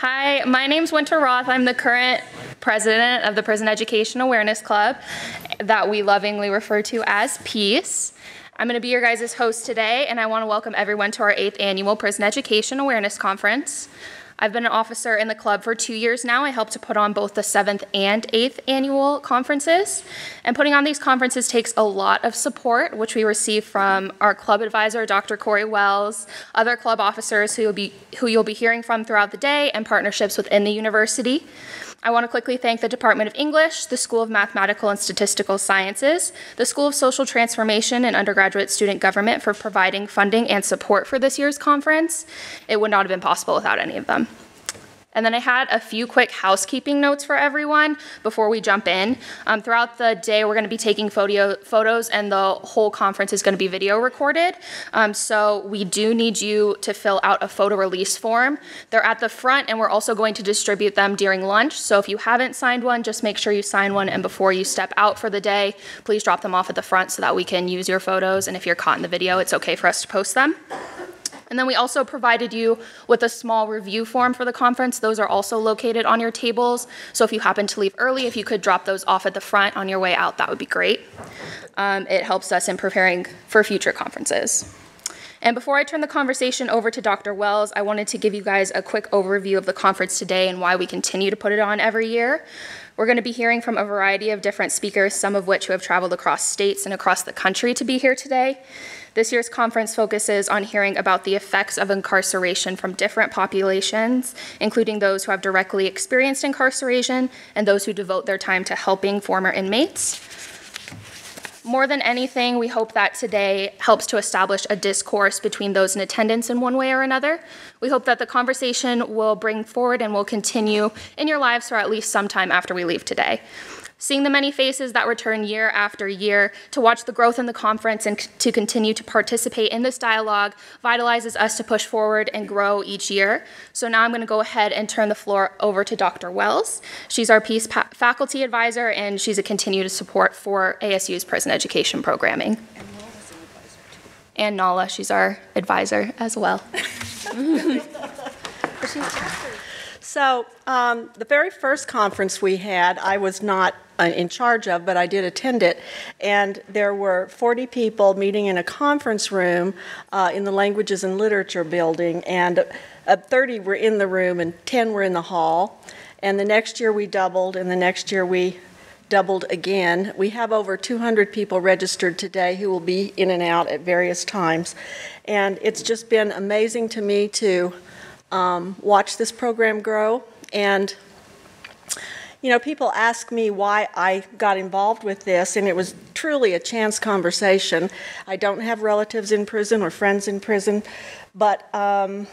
Hi, my name's Winter Roth. I'm the current president of the Prison Education Awareness Club that we lovingly refer to as PEAC. I'm going to be your guys' host today, and I want to welcome everyone to our eighth annual Prison Education Awareness Conference. I've been an officer in the club for two years now. I help to put on both the seventh and eighth annual conferences. And putting on these conferences takes a lot of support, which we receive from our club advisor, Dr. Corri Wells, other club officers who you'll be, who you'll be hearing from throughout the day, and partnerships within the university. I want to quickly thank the Department of English, the School of Mathematical and Statistical Sciences, the School of Social Transformation and Undergraduate Student Government for providing funding and support for this year's conference. It would not have been possible without any of them. And then I had a few quick housekeeping notes for everyone before we jump in. Um, throughout the day, we're going to be taking photo, photos, and the whole conference is going to be video recorded. Um, so we do need you to fill out a photo release form. They're at the front, and we're also going to distribute them during lunch. So if you haven't signed one, just make sure you sign one. And before you step out for the day, please drop them off at the front so that we can use your photos. And if you're caught in the video, it's okay for us to post them. And then we also provided you with a small review form for the conference. Those are also located on your tables. So if you happen to leave early, if you could drop those off at the front on your way out, that would be great. Um, it helps us in preparing for future conferences. And before I turn the conversation over to Dr. Wells, I wanted to give you guys a quick overview of the conference today and why we continue to put it on every year. We're going to be hearing from a variety of different speakers, some of which who have traveled across states and across the country to be here today. This year's conference focuses on hearing about the effects of incarceration from different populations, including those who have directly experienced incarceration and those who devote their time to helping former inmates. More than anything, we hope that today helps to establish a discourse between those in attendance in one way or another. We hope that the conversation will bring forward and will continue in your lives for at least some time after we leave today. Seeing the many faces that return year after year to watch the growth in the conference and to continue to participate in this dialogue vitalizes us to push forward and grow each year. So now I'm going to go ahead and turn the floor over to Dr. Wells. She's our PEAC faculty advisor and she's a continued support for ASU's prison education programming. And Naala, she's our advisor as well. So, um, the very first conference we had, I was not in charge of, but I did attend it. And there were 40 people meeting in a conference room uh, in the Languages and Literature building, and uh, 30 were in the room and 10 were in the hall. And the next year we doubled, and the next year we doubled again. We have over 200 people registered today who will be in and out at various times. And it's just been amazing to me to um, watch this program grow. And, you know, people ask me why I got involved with this, and it was truly a chance conversation. I don't have relatives in prison or friends in prison, but um,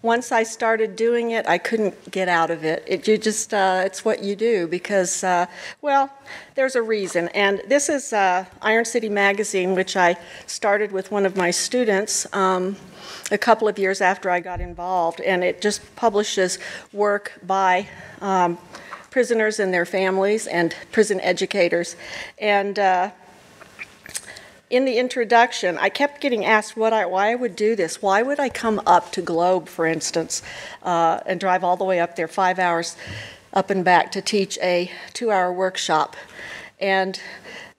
once I started doing it, I couldn't get out of it. It you just uh, it's what you do because uh, well, there's a reason. And this is uh, Iron City Magazine, which I started with one of my students. Um, a couple of years after I got involved, and it just publishes work by um, prisoners and their families and prison educators. And uh, in the introduction, I kept getting asked what I, why I would do this. Why would I come up to Globe, for instance, uh, and drive all the way up there, five hours up and back, to teach a two hour workshop? And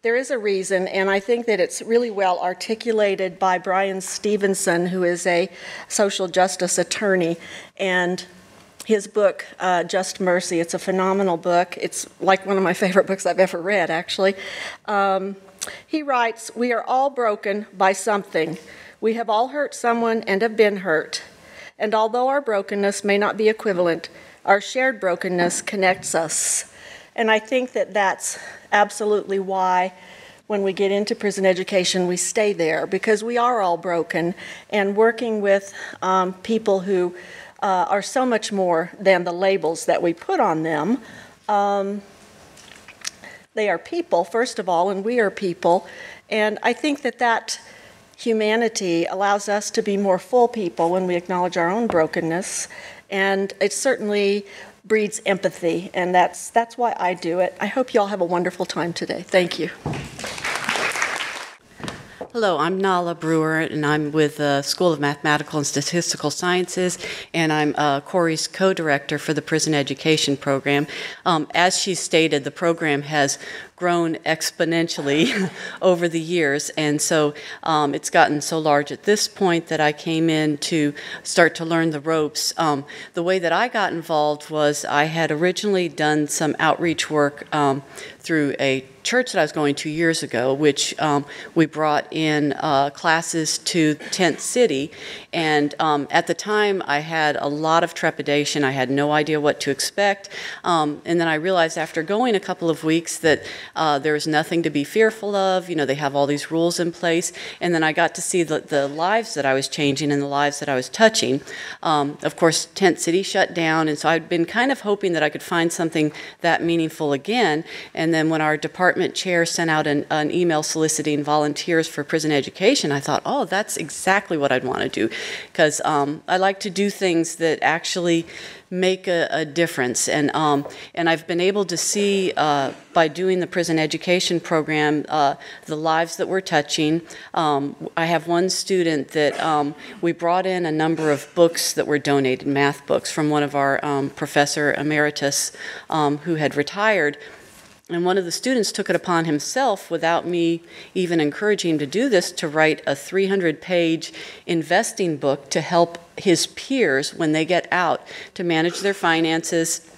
there is a reason, and I think that it's really well articulated by Bryan Stevenson, who is a social justice attorney. And his book, uh, Just Mercy, it's a phenomenal book. It's like one of my favorite books I've ever read, actually. Um, he writes We are all broken by something. We have all hurt someone and have been hurt. And although our brokenness may not be equivalent, our shared brokenness connects us. And I think that that's absolutely why when we get into prison education, we stay there because we are all broken. And working with um, people who uh, are so much more than the labels that we put on them, um, they are people, first of all, and we are people. And I think that that humanity allows us to be more full people when we acknowledge our own brokenness. And it certainly breeds empathy, and that's, that's why I do it. I hope you all have a wonderful time today. Thank you. Hello, I'm Naala Brewer, and I'm with the School of Mathematical and Statistical Sciences, and I'm uh, Corri's co-director for the Prison Education Program. Um, as she stated, the program has grown exponentially over the years, and so um, it's gotten so large at this point that I came in to start to learn the ropes. Um, the way that I got involved was I had originally done some outreach work um, through a church that I was going to years ago, which um, we brought in uh, classes to Tent City. And um, at the time, I had a lot of trepidation. I had no idea what to expect. Um, and then I realized after going a couple of weeks that uh, there was nothing to be fearful of. You know, they have all these rules in place. And then I got to see the, the lives that I was changing and the lives that I was touching. Um, of course, Tent City shut down. And so I'd been kind of hoping that I could find something that meaningful again. And then when our department chair sent out an, an email soliciting volunteers for prison education, I thought, oh, that's exactly what I'd want to do. Because um, I like to do things that actually make a, a difference. And, um, and I've been able to see uh, by doing the prison education program uh, the lives that we're touching. Um, I have one student that um, we brought in a number of books that were donated, math books, from one of our um, professor emeritus um, who had retired. And one of the students took it upon himself, without me even encouraging him to do this, to write a 300 page investing book to help his peers when they get out to manage their finances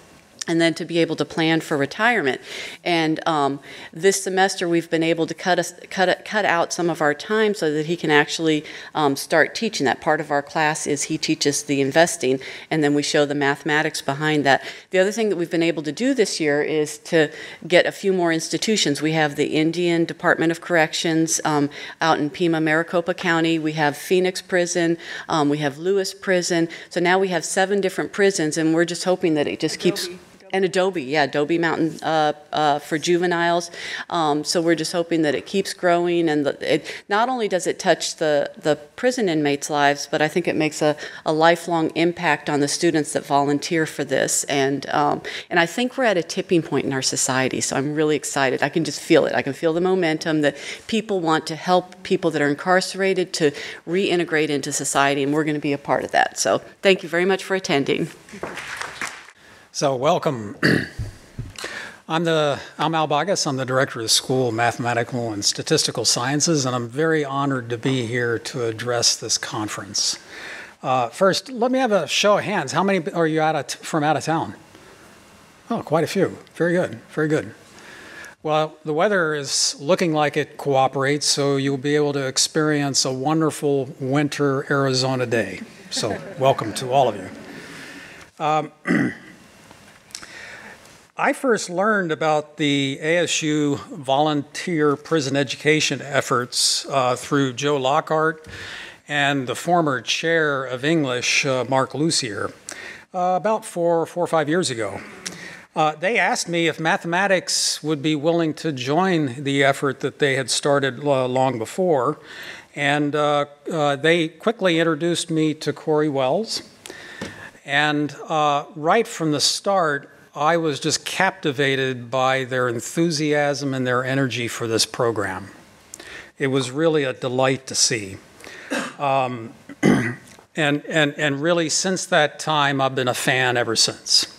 and then to be able to plan for retirement. And um, this semester, we've been able to cut, cut, cut out some of our time so that he can actually um, start teaching that. Part of our class is he teaches the investing, and then we show the mathematics behind that. The other thing that we've been able to do this year is to get a few more institutions. We have the Indian Department of Corrections um, out in Pima, Maricopa County. We have Phoenix Prison. Um, we have Lewis Prison. So now we have seven different prisons, and we're just hoping that it just keeps and Adobe, yeah, Adobe Mountain uh, uh, for juveniles. Um, so we're just hoping that it keeps growing, and the, it not only does it touch the the prison inmates' lives, but I think it makes a, a lifelong impact on the students that volunteer for this. And um, and I think we're at a tipping point in our society. So I'm really excited. I can just feel it. I can feel the momentum that people want to help people that are incarcerated to reintegrate into society, and we're going to be a part of that. So thank you very much for attending. So, welcome. I'm the I'm Al Boggess. I'm the director of the School of Mathematical and Statistical Sciences, and I'm very honored to be here to address this conference. Uh, first, let me have a show of hands. How many are you out of from out of town? Oh, quite a few. Very good. Very good. Well, the weather is looking like it cooperates, so you'll be able to experience a wonderful winter Arizona day. So, welcome to all of you. Um, I first learned about the ASU volunteer prison education efforts uh, through Joe Lockard and the former chair of English, uh, Mark Lussier, uh, about four, four or five years ago. Uh, they asked me if mathematics would be willing to join the effort that they had started uh, long before, and uh, they quickly introduced me to Corri Wells. And right from the start, I was just captivated by their enthusiasm and their energy for this program. It was really a delight to see. Um, and, and, and really, since that time, I've been a fan ever since.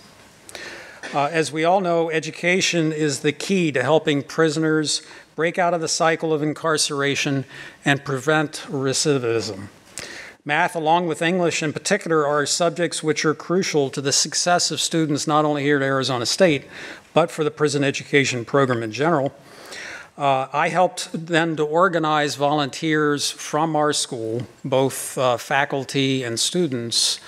Uh, as we all know, education is the key to helping prisoners break out of the cycle of incarceration and prevent recidivism. Math, along with English in particular, are subjects which are crucial to the success of students not only here at Arizona State, but for the prison education program in general. Uh, I helped then to organize volunteers from our school, both uh, faculty and students,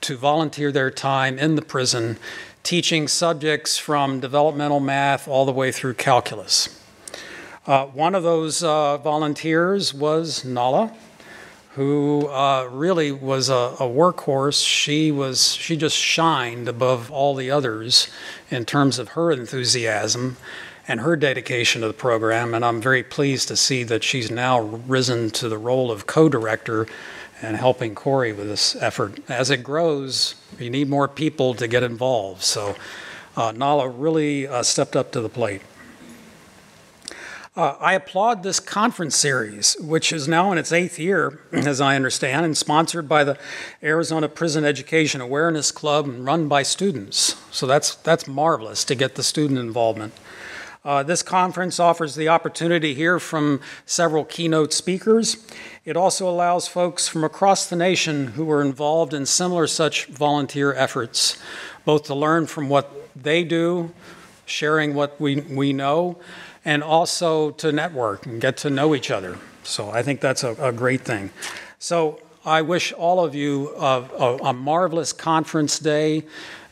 to volunteer their time in the prison, teaching subjects from developmental math all the way through calculus. Uh, one of those uh, volunteers was Naala who uh, really was a, a, workhorse. She was she just shined above all the others in terms of her enthusiasm and her dedication to the program. And I'm very pleased to see that she's now risen to the role of co-director and helping Corri with this effort. As it grows, you need more people to get involved. So uh, Naala really uh, stepped up to the plate. Uh, I applaud this conference series, which is now in its eighth year, as I understand, and sponsored by the Arizona Prison Education Awareness Club and run by students. So that's, that's marvelous to get the student involvement. Uh, this conference offers the opportunity to hear from several keynote speakers. It also allows folks from across the nation who are involved in similar such volunteer efforts, both to learn from what they do, sharing what we, we know, and also to network and get to know each other. So I think that's a, a great thing. So I wish all of you a, a, a marvelous conference day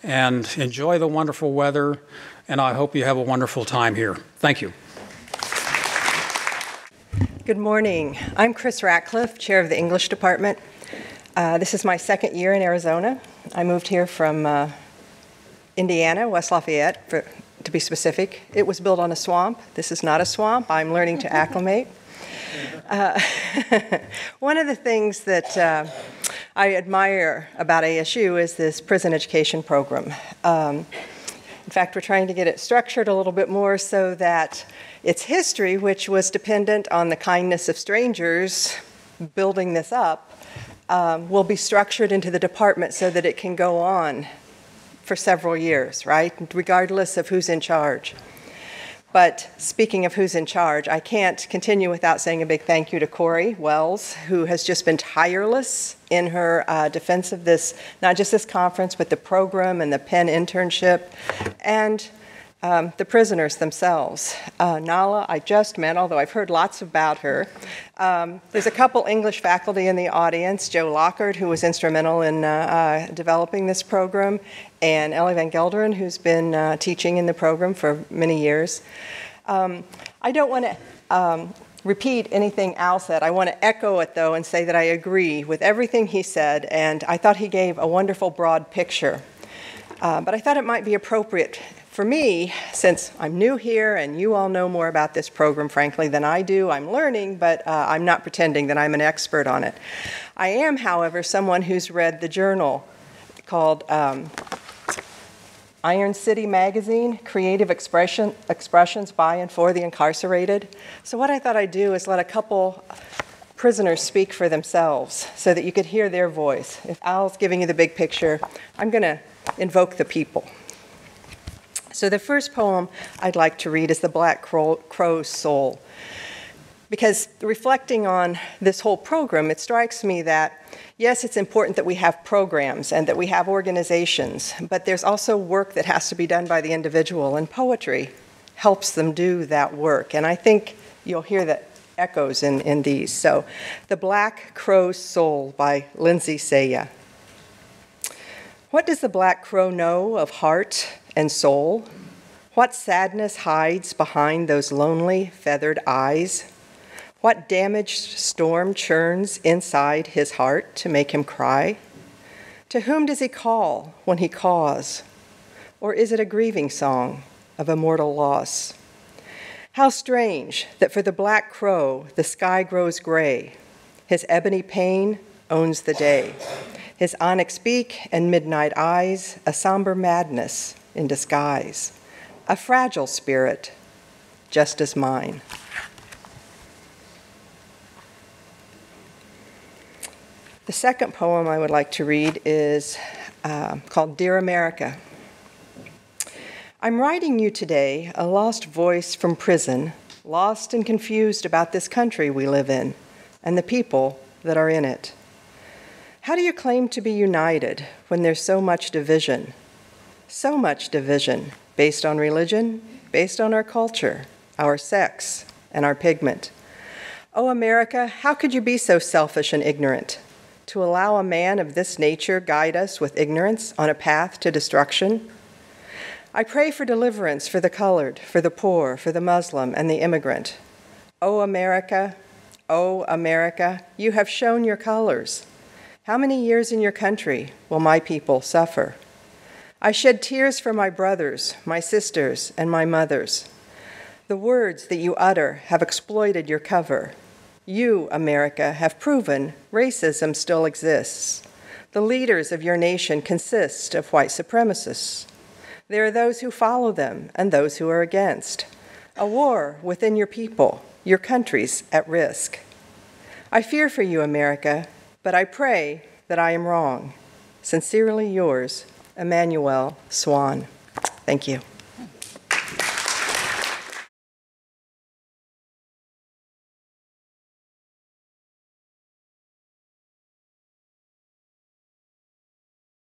and enjoy the wonderful weather. And I hope you have a wonderful time here. Thank you. Good morning. I'm Krista Ratcliffe, chair of the English department. Uh, this is my second year in Arizona. I moved here from uh, Indiana, West Lafayette, for, to be specific. It was built on a swamp. This is not a swamp. I'm learning to acclimate. Uh, one of the things that uh, I admire about ASU is this prison education program. Um, in fact, we're trying to get it structured a little bit more so that its history, which was dependent on the kindness of strangers building this up, um, will be structured into the department so that it can go on for several years, right? Regardless of who's in charge. But speaking of who's in charge, I can't continue without saying a big thank you to Corri Wells, who has just been tireless in her uh, defense of this, not just this conference, but the program and the Penn internship. And um, the prisoners themselves. Uh, Naala, I just met, although I've heard lots about her. Um, there's a couple English faculty in the audience Joe Lockard, who was instrumental in uh, uh, developing this program, and Elly Van Gelderen, who's been uh, teaching in the program for many years. Um, I don't want to um, repeat anything Al said. I want to echo it, though, and say that I agree with everything he said, and I thought he gave a wonderful broad picture. Uh, but I thought it might be appropriate for me, since I'm new here and you all know more about this program, frankly, than I do, I'm learning, but uh, I'm not pretending that I'm an expert on it. I am, however, someone who's read the journal called um, Iron City Magazine Creative Expression, Expressions by and for the Incarcerated. So, what I thought I'd do is let a couple prisoners speak for themselves so that you could hear their voice. If Al's giving you the big picture, I'm going to invoke the people. So, the first poem I'd like to read is The Black Crow, Crow's Soul. Because reflecting on this whole program, it strikes me that yes, it's important that we have programs and that we have organizations, but there's also work that has to be done by the individual, and poetry helps them do that work. And I think you'll hear that echoes in, in these. So, The Black Crow's Soul by Lindsay Saya. What does the black crow know of heart and soul? What sadness hides behind those lonely, feathered eyes? What damaged storm churns inside his heart to make him cry? To whom does he call when he caws? Or is it a grieving song of immortal loss? How strange that for the black crow the sky grows gray. His ebony pain owns the day. His onyx beak and midnight eyes, a somber madness in disguise, a fragile spirit, just as mine. The second poem I would like to read is uh, called Dear America. I'm writing you today, a lost voice from prison, lost and confused about this country we live in and the people that are in it. How do you claim to be united when there's so much division? So much division based on religion, based on our culture, our sex, and our pigment. Oh, America, how could you be so selfish and ignorant? To allow a man of this nature guide us with ignorance on a path to destruction? I pray for deliverance for the colored, for the poor, for the Muslim, and the immigrant. Oh, America, oh, America, you have shown your colors. How many years in your country will my people suffer? I shed tears for my brothers, my sisters, and my mothers. The words that you utter have exploited your cover. You, America, have proven racism still exists. The leaders of your nation consist of white supremacists. There are those who follow them and those who are against. a war within your people, your countries at risk. I fear for you, America, but I pray that I am wrong. Sincerely yours, Emmanuel Swan. Thank you.